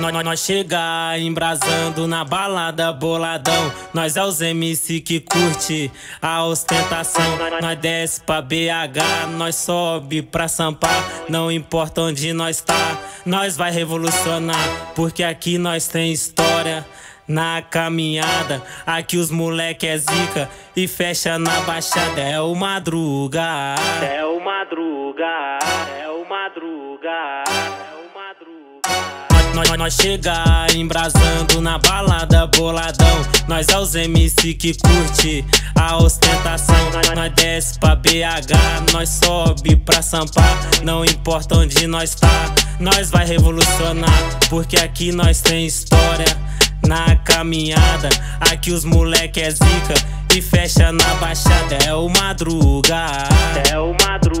Nós, nós, chega embrasando na balada boladão. Nós é os MC que curte a ostentação. Nós desce pra BH, nós sobe pra Sampa. Não importa onde nós tá, nós vai revolucionar. Porque aqui nós tem história na caminhada. Aqui os moleque é zica e fecha na baixada. É o madruga. É o madruga. É o madruga. É o nós, nós chega embrasando na balada boladão. Nós é os MC que curte a ostentação. Nós, nós desce pra BH, nós sobe pra Sampa. Não importa onde nós tá, nós vai revolucionar. Porque aqui nós tem história na caminhada. Aqui os moleque é zica e fecha na baixada. É o madruga. É o madruga.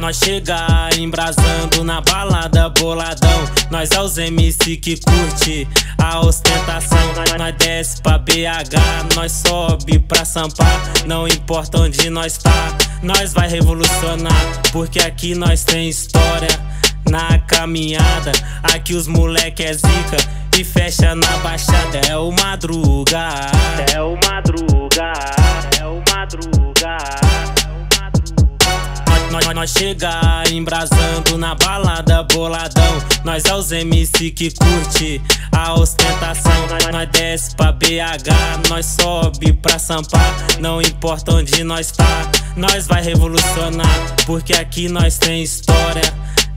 Nós, chega embrasando na balada boladão. Nós é os MC que curte a ostentação. Nós, desce pra BH, nós sobe pra Sampa. Não importa onde nós tá, nós vai revolucionar. Porque aqui nós tem história na caminhada. Aqui os moleque é zica e fecha na baixada. É o madruga. É o madruga. É o madruga. Nós, nós, chega embrasando na balada boladão. Nós é os MC que curte a ostentação. Nós, desce pra BH, nós sobe pra Sampa. Não importa onde nós tá, nós vai revolucionar. Porque aqui nós tem história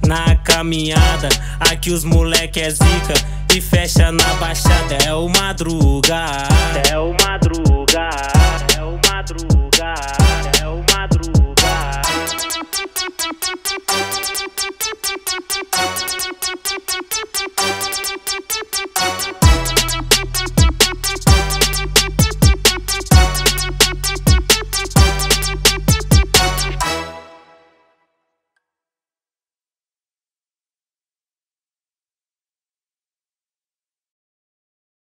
na caminhada. Aqui os moleque é zica e fecha na baixada. É o madruga. É o madruga. Thank you.